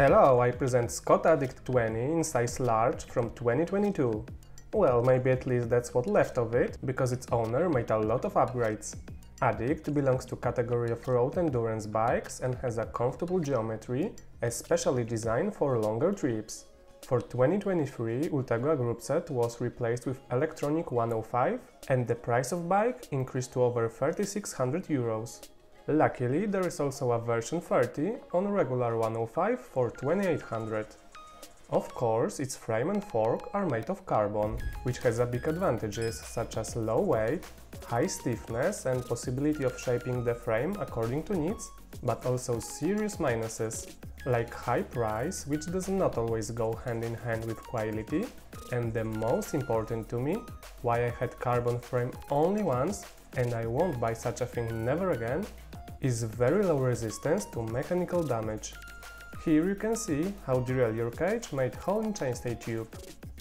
Hello, I present Scott Addict 20 in size large from 2022. Well, maybe at least that's what left of it, because its owner made a lot of upgrades. Addict belongs to category of road endurance bikes and has a comfortable geometry, especially designed for longer trips. For 2023, Ultegra Groupset was replaced with Electronic 105 and the price of bike increased to over 3600 euros. Luckily, there is also a version 30 on regular 105 for 2800. Of course, its frame and fork are made of carbon, which has a big advantages such as low weight, high stiffness and possibility of shaping the frame according to needs, but also serious minuses, like high price, which does not always go hand in hand with quality, and the most important to me, why I had carbon frame only once and I won't buy such a thing never again, is very low resistance to mechanical damage. Here you can see how the derailleur cage made hole in chainstay tube.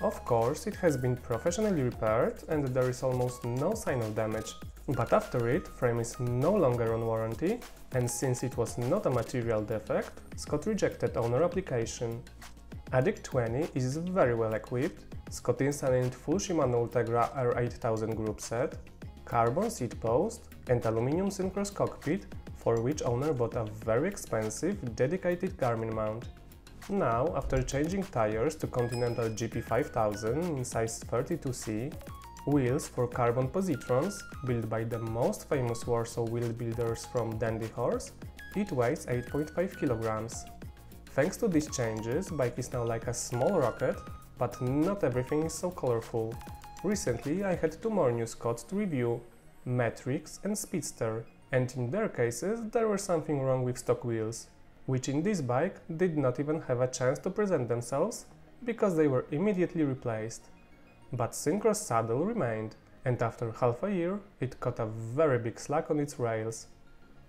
Of course, it has been professionally repaired and there is almost no sign of damage, but after it, frame is no longer on warranty, and since it was not a material defect, Scott rejected owner application. Addict 20 is very well equipped, Scott installed full Shimano Ultegra R8000 group set, carbon seat post and aluminum Syncros cockpit, for which owner bought a very expensive dedicated Garmin mount. Now, after changing tires to Continental GP5000 in size 32C, Wheels for carbon positrons, built by the most famous Warsaw wheel builders from Dandy Horse, it weighs 8.5 kg. Thanks to these changes, bike is now like a small rocket, but not everything is so colorful. Recently I had two more new Scotts to review, Metrix and Speedster, and in their cases there was something wrong with stock wheels, which in this bike did not even have a chance to present themselves, because they were immediately replaced. But Syncros saddle remained, and after half a year it caught a very big slack on its rails.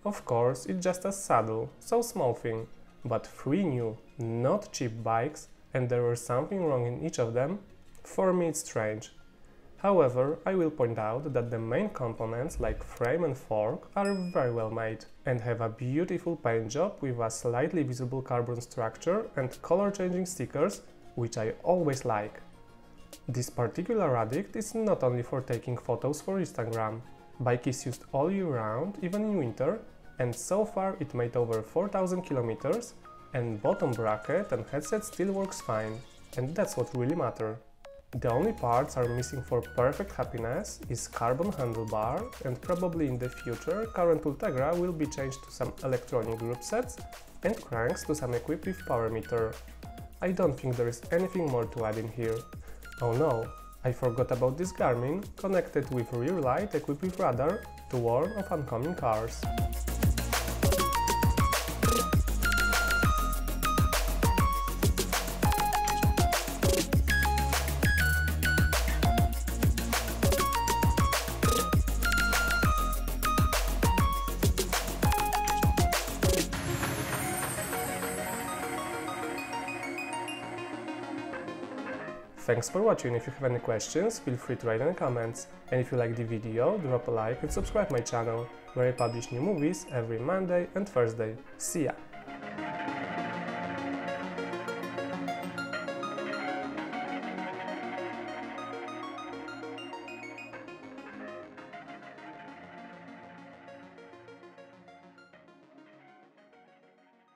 Of course, it's just a saddle, so small thing, but three new, not cheap bikes, and there was something wrong in each of them, for me it's strange. However, I will point out that the main components like frame and fork are very well made and have a beautiful paint job with a slightly visible carbon structure and color changing stickers, which I always like. This particular Addict is not only for taking photos for Instagram. Bike is used all year round, even in winter, and so far it made over 4000 kilometers, and bottom bracket and headset still works fine, and that's what really matter. The only parts are missing for perfect happiness is carbon handlebar and probably in the future current Ultegra will be changed to some electronic group sets and cranks to some equipped with power meter. I don't think there is anything more to add in here. Oh no, I forgot about this Garmin connected with rear light equipped with radar to warn of oncoming cars. Thanks for watching, if you have any questions, feel free to write in the comments. And if you like the video, drop a like and subscribe my channel, where I publish new movies every Monday and Thursday. See ya!